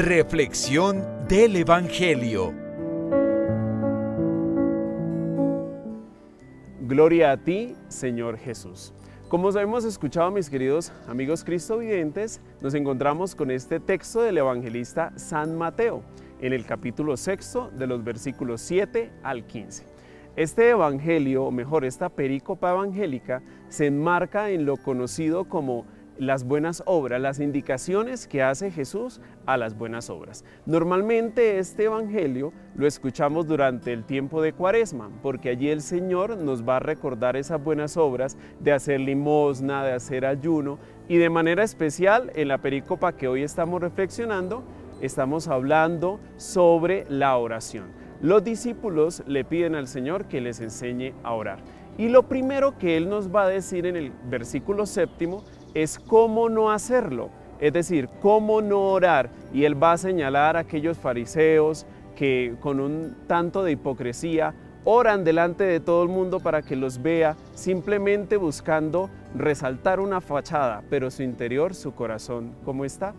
Reflexión del Evangelio. Gloria a ti, Señor Jesús. Como hemos escuchado, mis queridos amigos cristovidentes, nos encontramos con este texto del evangelista San Mateo, en el capítulo sexto, de los versículos 7 al 15. Este evangelio, o mejor, esta perícopa evangélica, se enmarca en lo conocido como las buenas obras, las indicaciones que hace Jesús a las buenas obras. Normalmente este Evangelio lo escuchamos durante el tiempo de Cuaresma, porque allí el Señor nos va a recordar esas buenas obras de hacer limosna, de hacer ayuno y de manera especial en la perícopa que hoy estamos reflexionando, estamos hablando sobre la oración. Los discípulos le piden al Señor que les enseñe a orar. Y lo primero que Él nos va a decir en el versículo séptimo es cómo no hacerlo, es decir, cómo no orar. Y él va a señalar a aquellos fariseos que con un tanto de hipocresía oran delante de todo el mundo para que los vea, simplemente buscando resaltar una fachada, pero su interior, su corazón, ¿cómo está?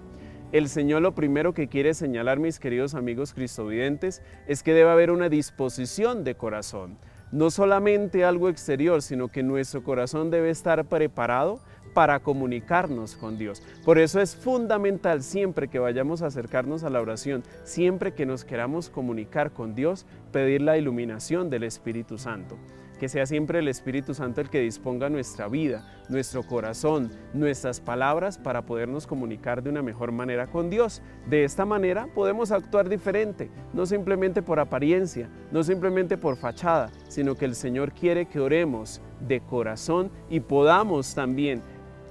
El Señor lo primero que quiere señalar, mis queridos amigos cristovidentes, es que debe haber una disposición de corazón. No solamente algo exterior, sino que nuestro corazón debe estar preparado para comunicarnos con Dios. Por eso es fundamental siempre que vayamos a acercarnos a la oración, siempre que nos queramos comunicar con Dios, pedir la iluminación del Espíritu Santo. Que sea siempre el Espíritu Santo el que disponga nuestra vida, nuestro corazón, nuestras palabras para podernos comunicar de una mejor manera con Dios. De esta manera podemos actuar diferente, no simplemente por apariencia, no simplemente por fachada, sino que el Señor quiere que oremos de corazón y podamos también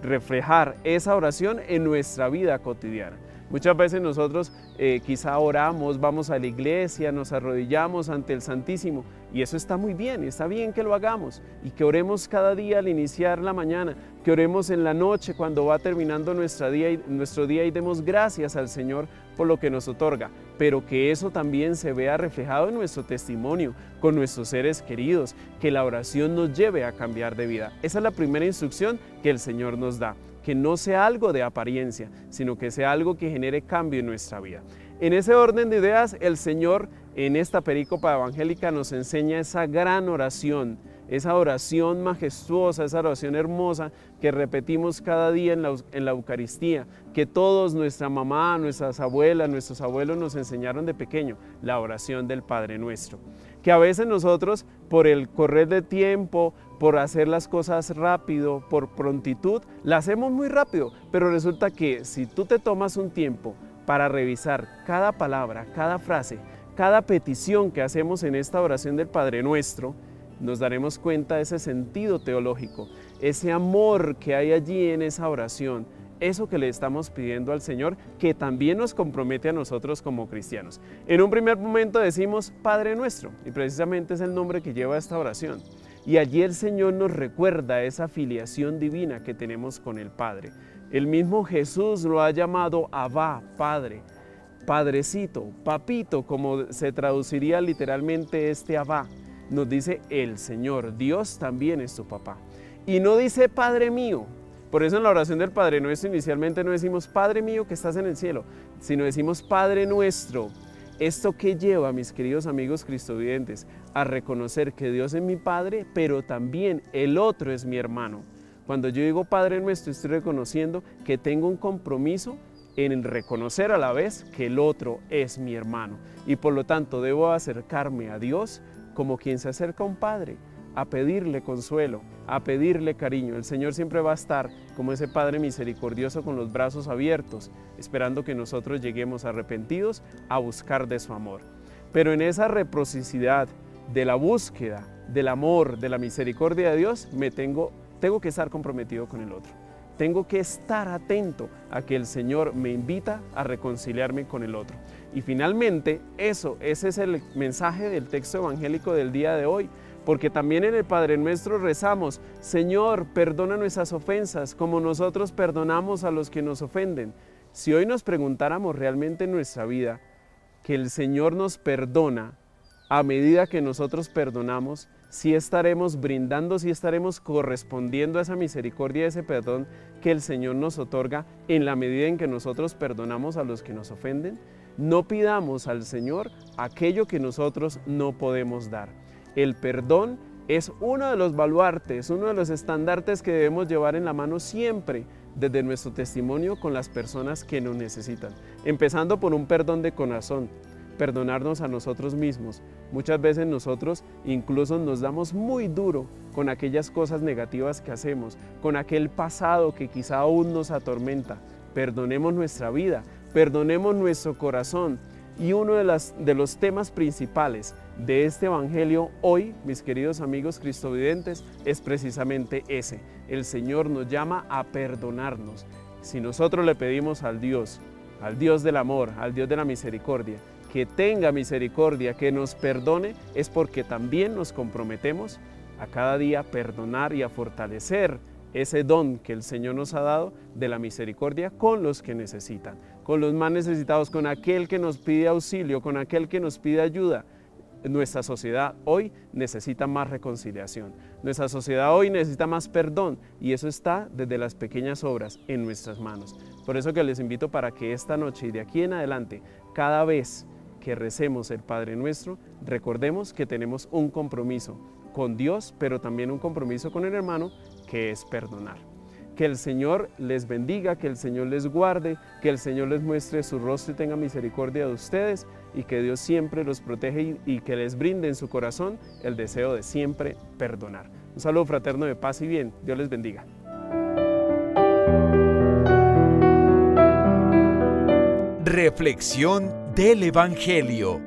reflejar esa oración en nuestra vida cotidiana. Muchas veces nosotros eh, quizá oramos, vamos a la iglesia, nos arrodillamos ante el Santísimo y eso está muy bien, está bien que lo hagamos y que oremos cada día al iniciar la mañana, que oremos en la noche cuando va terminando nuestro día y demos gracias al Señor por lo que nos otorga, pero que eso también se vea reflejado en nuestro testimonio con nuestros seres queridos, que la oración nos lleve a cambiar de vida. Esa es la primera instrucción que el Señor nos da, que no sea algo de apariencia, sino que sea algo que genere cambio en nuestra vida. En ese orden de ideas, el Señor en esta perícopa evangélica nos enseña esa gran oración, esa oración majestuosa, esa oración hermosa que repetimos cada día en la, en la, Eucaristía, que todos, nuestra mamá, nuestras abuelas, nuestros abuelos nos enseñaron de pequeño, la oración del Padre Nuestro. Que a veces nosotros, por el correr de tiempo, por hacer las cosas rápido, por prontitud, la hacemos muy rápido, pero resulta que si tú te tomas un tiempo para revisar cada palabra, cada frase, cada petición que hacemos en esta oración del Padre Nuestro, nos daremos cuenta de ese sentido teológico, ese amor que hay allí en esa oración, eso que le estamos pidiendo al Señor, que también nos compromete a nosotros como cristianos. En un primer momento decimos Padre Nuestro, y precisamente es el nombre que lleva esta oración. Y allí el Señor nos recuerda esa filiación divina que tenemos con el Padre. El mismo Jesús lo ha llamado Abba, Padre, Padrecito, Papito, como se traduciría literalmente este Abba. Nos dice el Señor, Dios también es tu papá. Y no dice Padre mío. Por eso en la oración del Padre Nuestro inicialmente no decimos Padre mío que estás en el cielo, sino decimos Padre nuestro. Esto que lleva, mis queridos amigos cristovidentes, a reconocer que Dios es mi Padre, pero también el otro es mi hermano. Cuando yo digo Padre nuestro, estoy reconociendo que tengo un compromiso en reconocer a la vez que el otro es mi hermano. Y por lo tanto debo acercarme a Dios como quien se acerca a un padre, a pedirle consuelo, a pedirle cariño. El Señor siempre va a estar como ese Padre misericordioso con los brazos abiertos, esperando que nosotros lleguemos arrepentidos a buscar de su amor. Pero en esa reciprocidad de la búsqueda, del amor, de la misericordia de Dios, me tengo tengo que estar comprometido con el otro. Tengo que estar atento a que el Señor me invita a reconciliarme con el otro. Y finalmente, eso, ese es el mensaje del texto evangélico del día de hoy, porque también en el Padre Nuestro rezamos, Señor, perdona nuestras ofensas como nosotros perdonamos a los que nos ofenden. Si hoy nos preguntáramos realmente en nuestra vida que el Señor nos perdona a medida que nosotros perdonamos, si estaremos brindando, si estaremos correspondiendo a esa misericordia, a ese perdón que el Señor nos otorga en la medida en que nosotros perdonamos a los que nos ofenden. No pidamos al Señor aquello que nosotros no podemos dar. El perdón es uno de los baluartes, uno de los estandartes que debemos llevar en la mano siempre desde nuestro testimonio con las personas que nos necesitan. Empezando por un perdón de corazón, perdonarnos a nosotros mismos. Muchas veces nosotros incluso nos damos muy duro con aquellas cosas negativas que hacemos, con aquel pasado que quizá aún nos atormenta. Perdonemos nuestra vida, perdonemos nuestro corazón. Y uno de, los temas principales de este Evangelio hoy, mis queridos amigos cristovidentes, es precisamente ese. El Señor nos llama a perdonarnos. Si nosotros le pedimos al Dios, al Dios del amor, al Dios de la misericordia, que tenga misericordia, que nos perdone, es porque también nos comprometemos a cada día perdonar y a fortalecer ese don que el Señor nos ha dado de la misericordia con los que necesitan, con los más necesitados, con aquel que nos pide auxilio, con aquel que nos pide ayuda. Nuestra sociedad hoy necesita más reconciliación. Nuestra sociedad hoy necesita más perdón y eso está desde las pequeñas obras en nuestras manos. Por eso que les invito para que esta noche y de aquí en adelante, cada vez que recemos el Padre Nuestro, recordemos que tenemos un compromiso con Dios, pero también un compromiso con el hermano, que es perdonar. Que el Señor les bendiga, que el Señor les guarde, que el Señor les muestre su rostro y tenga misericordia de ustedes y que Dios siempre los protege y, que les brinde en su corazón el deseo de siempre perdonar. Un saludo fraterno de paz y bien. Dios les bendiga. Reflexión del Evangelio